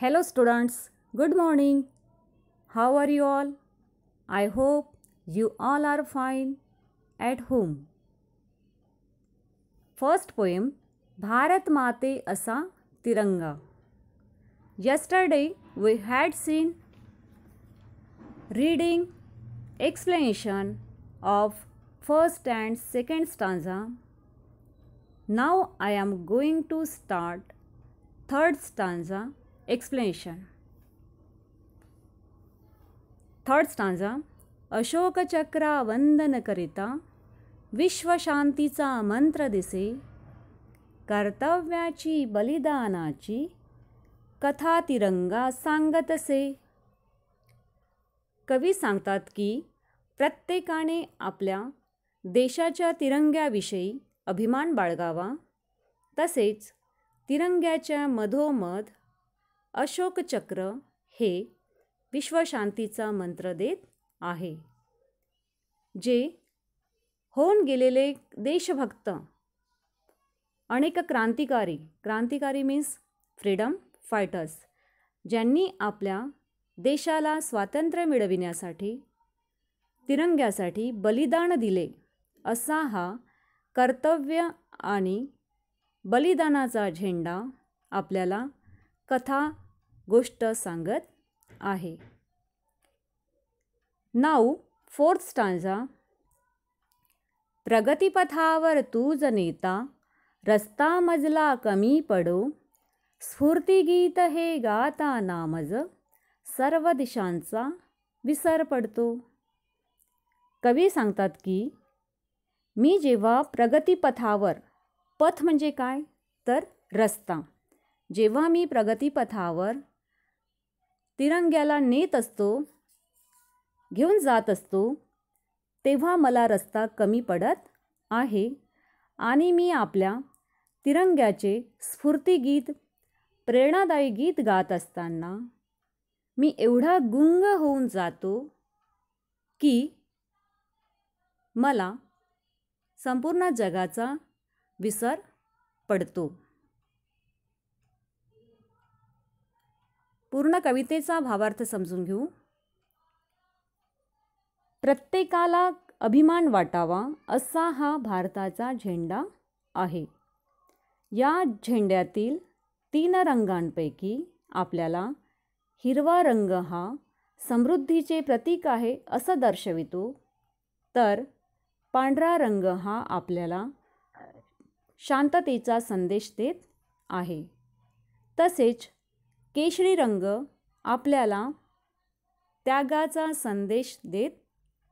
Hello, students. Good morning. How are you all? I hope you all are fine at home. First poem Bharat Mate Asa Tiranga. Yesterday we had seen reading explanation of first and second stanza. Now I am going to start third stanza explanation third stanza अशोकचक्रा वंदन करिता विश्वशांतीचा मंत्र दिसे कर्तव्याची बलिदानाची कथा तिरंगा सांगतसे कवी सांगतात की प्रत्येकाने आपल्या देशाच्या तिरंग्याविषयी अभिमान बाळगावा. तसेच तिरंग्याच्या मधोमध अशोकचक्र हे विश्वशांतीचा मंत्र देत आहे जे होऊन गेलेले देशभक्त अनेक क्रांतिकारी क्रांतिकारी मीन्स फ्रीडम फायटर्स ज्यांनी आपल्या देशाला स्वातंत्र्य मिळविण्यासाठी तिरंग्यासाठी बलिदान दिले असा हा कर्तव्य आणि बलिदानाचा झेंडा आपल्याला कथा गोष्ट सांगत आहे. नाऊ फोर्थ स्टांजा प्रगतीपथावर तूज नेता रस्ता मजला कमी पडो. स्फूर्तिगीत हे गाता नामज सर्व दिशांचा विसर पडतो. कवी सांगतात की मी जेव्हा प्रगतीपथावर पथ म्हणजे काय? तर रस्ता. जेव्हा मी प्रगतीपथावर तिरंग्याला नेत असतो घेऊन जात असतो तेव्हा मला रस्ता कमी पडत आहे आणि मी आपल्या तिरंग्याचे स्फूर्तीगीत प्रेरणादायी गीत गात असताना मी एवढा गुंग होऊन जातो की मला संपूर्ण जगाचा विसर पडतो. पूर्ण कवितेचा भावार्थ समजून घेऊ. प्रत्येकाला अभिमान वाटावा असा हा भारताचा झेंडा आहे. या झेंड्यातील तीन रंगांपैकी आपल्याला हिरवा रंग हा समृद्धीचे प्रतीक आहे असं दर्शवितो. तर पांढरा रंग हा आपल्याला शांततेचा संदेश देत आहे. तसेच केशरी रंग आपल्याला त्यागाचा संदेश देत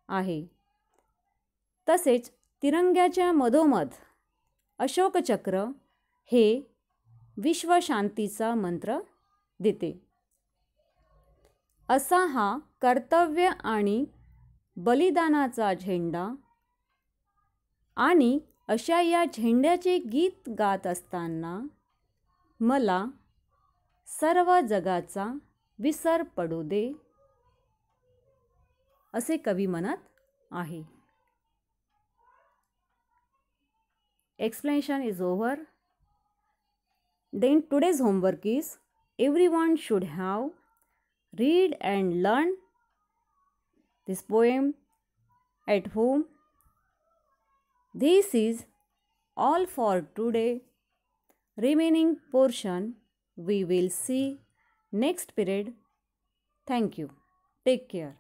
आहे. तसेच तिरंग्याच्या मधोमध अशोकचक्र हे विश्वशांतीचा मंत्र देते. असा हा कर्तव्य आणि बलिदानाचा झेंडा आणि अशा या झेंड्याचे गीत गात असताना मला सर्व जगाचा विसर पडू दे असे कवी मनात आहे. Explanation is over then today's homework is every one should have read and learn this poem at home this is all for today remaining portion we will see next period. Thank you. Take care